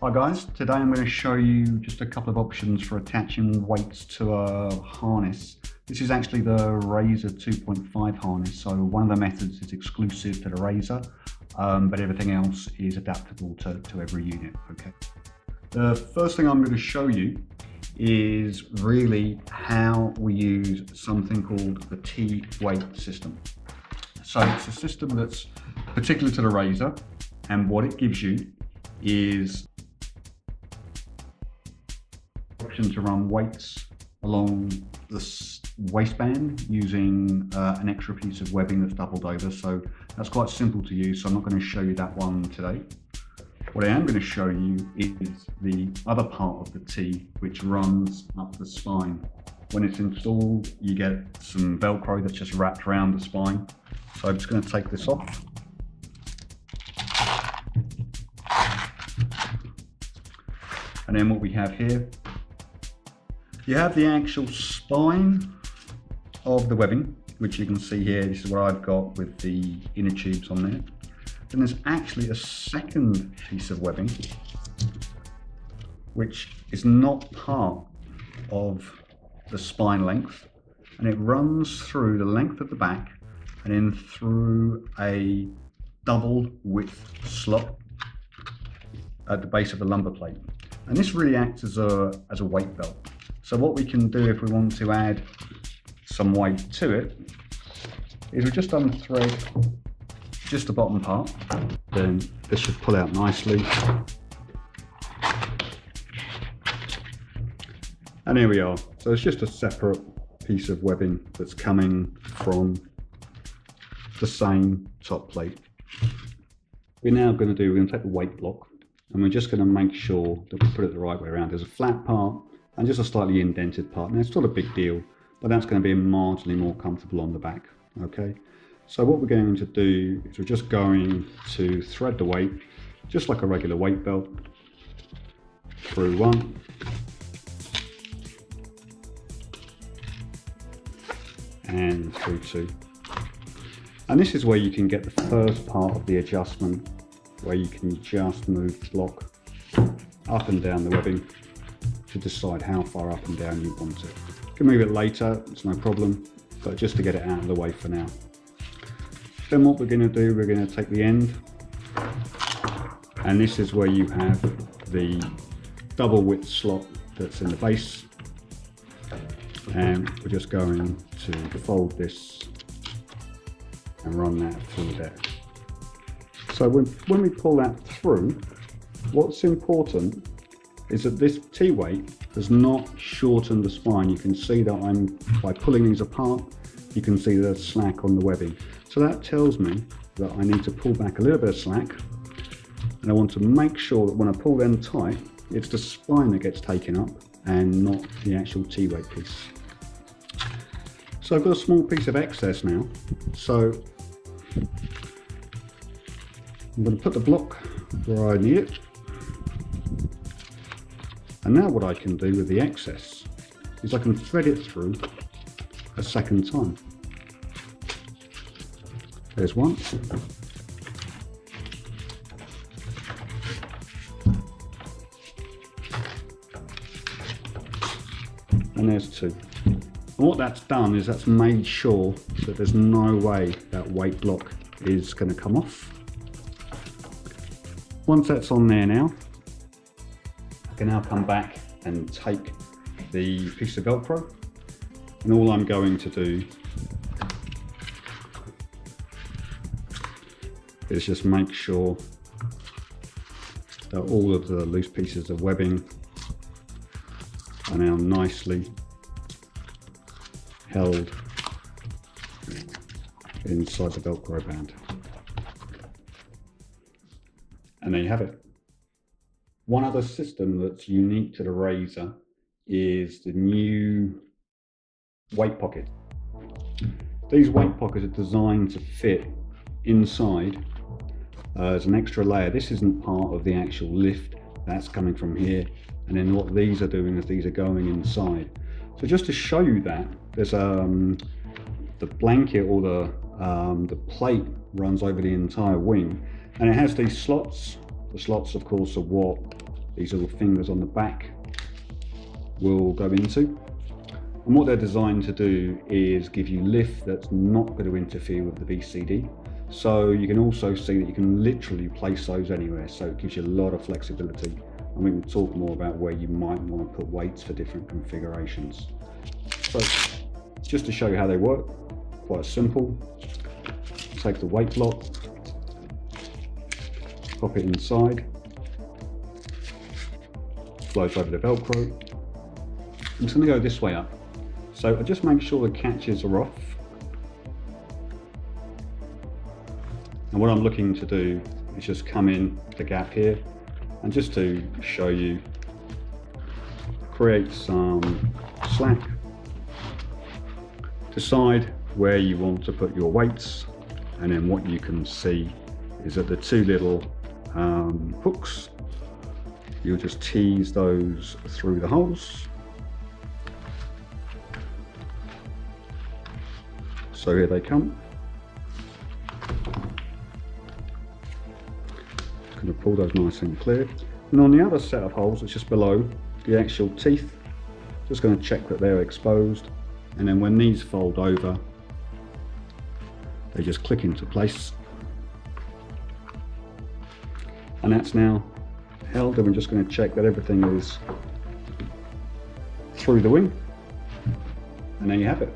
Hi guys, today I'm going to show you just a couple of options for attaching weights to a harness. This is actually the Razor 2.5 harness, so one of the methods is exclusive to the Razor, um, but everything else is adaptable to, to every unit, okay? The first thing I'm going to show you is really how we use something called the T-weight system. So it's a system that's particular to the Razor, and what it gives you is to run weights along the waistband using uh, an extra piece of webbing that's doubled over. So that's quite simple to use. So I'm not going to show you that one today. What I am going to show you is the other part of the T, which runs up the spine. When it's installed, you get some Velcro that's just wrapped around the spine. So I'm just going to take this off. And then what we have here you have the actual spine of the webbing, which you can see here. This is what I've got with the inner tubes on there. Then there's actually a second piece of webbing, which is not part of the spine length. And it runs through the length of the back and then through a double width slot at the base of the lumbar plate. And this really acts as a, as a weight belt. So what we can do if we want to add some weight to it is we just unthread just the bottom part. Then this should pull out nicely. And here we are. So it's just a separate piece of webbing that's coming from the same top plate. We're now going to do, we're going to take the weight block and we're just going to make sure that we put it the right way around. There's a flat part and just a slightly indented part. Now it's not a big deal, but that's going to be marginally more comfortable on the back. Okay, so what we're going to do is we're just going to thread the weight, just like a regular weight belt, through one, and through two. And this is where you can get the first part of the adjustment, where you can just move the block up and down the webbing to decide how far up and down you want it. You can move it later, it's no problem, but just to get it out of the way for now. Then what we're going to do, we're going to take the end, and this is where you have the double width slot that's in the base, and we're just going to fold this and run that through there. So when, when we pull that through, what's important is that this T-weight does not shorten the spine. You can see that I'm, by pulling these apart, you can see the slack on the webbing. So that tells me that I need to pull back a little bit of slack and I want to make sure that when I pull them tight, it's the spine that gets taken up and not the actual T-weight piece. So I've got a small piece of excess now. So I'm going to put the block where I need it and now what I can do with the excess is I can thread it through a second time. There's one. And there's two. And what that's done is that's made sure that there's no way that weight block is going to come off. Once that's on there now, can now come back and take the piece of Velcro and all I'm going to do is just make sure that all of the loose pieces of webbing are now nicely held inside the Velcro band. And there you have it. One other system that's unique to the Razor is the new weight pocket. These weight pockets are designed to fit inside uh, as an extra layer. This isn't part of the actual lift, that's coming from here. And then what these are doing is these are going inside. So just to show you that, there's um, the blanket or the, um, the plate runs over the entire wing and it has these slots. The slots of course are what these little fingers on the back will go into. And what they're designed to do is give you lift that's not going to interfere with the BCD. So you can also see that you can literally place those anywhere. So it gives you a lot of flexibility. And we can talk more about where you might want to put weights for different configurations. So just to show you how they work, quite simple. Take the weight block, pop it inside, flows over the Velcro. I'm just going to go this way up. So I just make sure the catches are off. And what I'm looking to do is just come in the gap here and just to show you, create some slack. Decide where you want to put your weights and then what you can see is that the two little um, hooks. You'll just tease those through the holes. So here they come. Going to pull those nice and clear. And on the other set of holes it's just below the actual teeth just going to check that they're exposed. And then when these fold over they just click into place and that's now held. And we're just going to check that everything is through the wing. And there you have it